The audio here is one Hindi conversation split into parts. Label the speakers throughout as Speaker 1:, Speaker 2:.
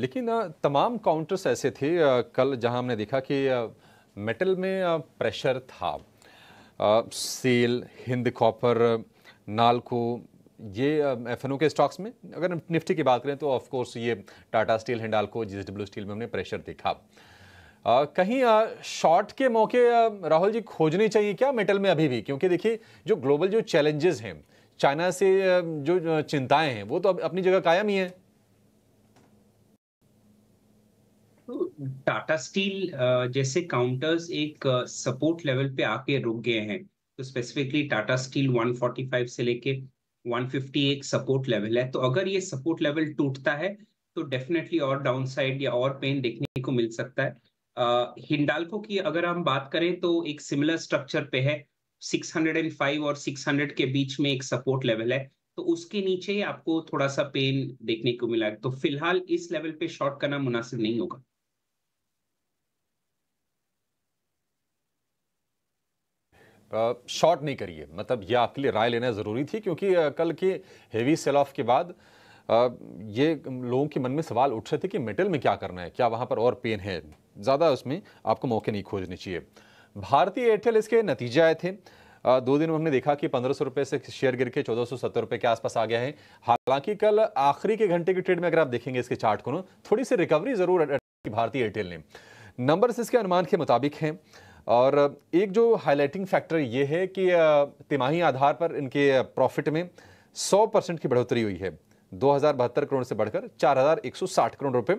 Speaker 1: लेकिन तमाम काउंटर्स ऐसे थे कल जहाँ हमने देखा कि मेटल में प्रेशर था। सेल हिंद कॉपर नालको ये एफ़ के स्टॉक्स में अगर निफ्टी की बात करें तो ऑफ़ कोर्स ये Tata steel Hindalco JSW steel में हमने प्रेशर देखा। आ, कहीं शॉर्ट के मौके राहुल जी खोजने चाहिए क्या मेटल में अभी भी? क्योंकि देखिए जो ग्लोबल जो चैलेंजेस हैं चाइना से जो चिंताएँ हैं वो तो अपनी जगह कायम ही है।
Speaker 2: टाटा स्टील जैसे काउंटर्स एक सपोर्ट लेवल पे आके रुक गए हैं। तो स्पेसिफिकली टाटा स्टील 145 से लेके 150 एक सपोर्ट लेवल है। तो अगर ये सपोर्ट लेवल टूटता है तो डेफिनेटली और डाउन साइड या और पेन देखने को मिल सकता है। हिंडाल्को की अगर हम बात करें तो एक सिमिलर स्ट्रक्चर पे है। 605 और 600 के बीच में एक सपोर्ट लेवल है। तो उसके नीचे आपको थोड़ा सा पेन देखने को मिला है। तो फ़िलहाल इस लेवल पे शॉर्ट करना मुनासिब नहीं होगा।
Speaker 1: शॉर्ट नहीं करिए। मतलब यह आपके लिए राय लेना ज़रूरी थी क्योंकि कल के हेवी सेल ऑफ़ के बाद ये लोगों के मन में सवाल उठ रहे थे कि मेटल में क्या करना है, क्या वहाँ पर और पेन है। ज़्यादा उसमें आपको मौके नहीं खोजने चाहिए। भारतीय एयरटेल इसके नतीजे आए थे। दो दिन में हमने देखा कि पंद्रह सौ रुपये से शेयर गिर के चौदह सौ सत्तर रुपये के आसपास आ गया है। हालाँकि कल आखिरी के घंटे की ट्रेड में अगर आप देखेंगे इसके चार्ट को ना, थोड़ी सी रिकवरी ज़रूर भारतीय एयरटेल ने। नंबर्स इसके अनुमान के मुताबिक हैं। और एक जो हाईलाइटिंग फैक्टर ये है कि तिमाही आधार पर इनके प्रॉफिट में 100 परसेंट की बढ़ोतरी हुई है। दो हज़ार बहत्तर करोड़ से बढ़कर 4,160 करोड़ रुपए।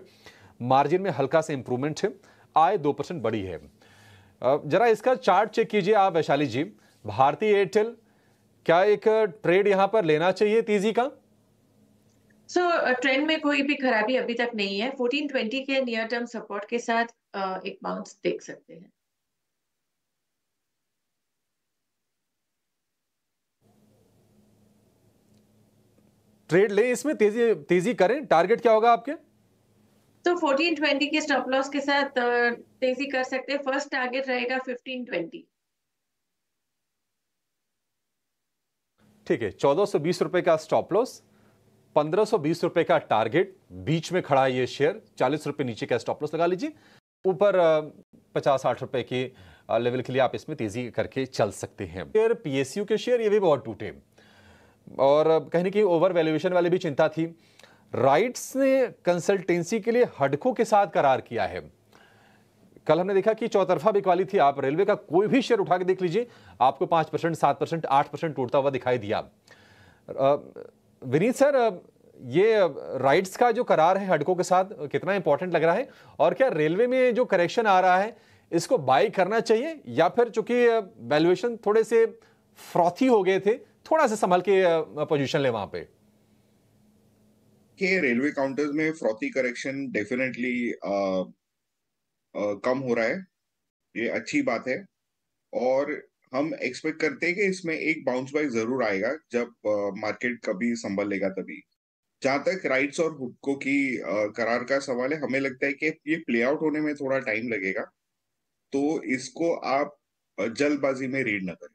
Speaker 1: मार्जिन में हल्का से इंप्रूवमेंट है आय दो परसेंट बढ़ी है। जरा इसका चार्ट चेक कीजिए आप वैशाली जी। भारतीय एयरटेल क्या एक ट्रेड यहाँ पर लेना चाहिए तेज़ी का?
Speaker 3: सो so, ट्रेंड में कोई भी खराबी अभी तक नहीं है। 1420 के नियर टर्म सपोर्ट के साथ uh, एक बाउंस देख सकते हैं।
Speaker 1: ट्रेड लें इसमें तेज़ी तेज़ी करें। टारगेट क्या होगा आपके?
Speaker 3: तो 1420 के स्टॉप लॉस के साथ तेज़ी कर सकते हैं। फ़र्स्ट टारगेट रहेगा 1520
Speaker 1: ठीक है चौदह सौ बीस रुपए का स्टॉप लॉस पंद्रह सौ बीस रुपए का टारगेट बीच में खड़ा है ये शेयर चालीस रुपए नीचे का स्टॉप लॉस लगा लीजिए। ऊपर पचास साठ रुपए के लेवल के लिए आप इसमें तेज़ी करके चल सकते हैं। शेयर पीएसयू के शेयर ये भी बहुत टूटे। और कहीं ना कहीं ओवर वैल्यूएशन वाली भी चिंता थी। राइट्स ने कंसल्टेंसी के लिए हडको के साथ करार किया है। कल हमने देखा कि चौतरफा बिकवाली थी। आप रेलवे का कोई भी शेयर उठा के देख लीजिए, आपको पाँच परसेंट, सात परसेंट, आठ परसेंट टूटता हुआ दिखाई दिया। विनीत सर ये राइट्स का जो करार है हडको के साथ, कितना इंपॉर्टेंट लग रहा है? और क्या रेलवे में जो करेक्शन आ रहा है, इसको बाई करना चाहिए? या फिर चूँकि वैल्यूएशन थोड़े से फ्रॉथी हो गए थे थोड़ा सा संभल के पोजीशन ले वहाँ पे।
Speaker 4: के रेलवे काउंटर्स में फ्रॉथी करेक्शन डेफिनेटली कम हो रहा है। ये अच्छी बात है। और हम एक्सपेक्ट करते हैं कि इसमें एक बाउंस बैक ज़रूर आएगा जब मार्केट कभी संभल लेगा तभी। जहाँ तक राइट्स और हुक्को की करार का सवाल है, हमें लगता है कि ये प्ले आउट होने में थोड़ा टाइम लगेगा। तो इसको आप जल्दबाजी में रीड ना करें।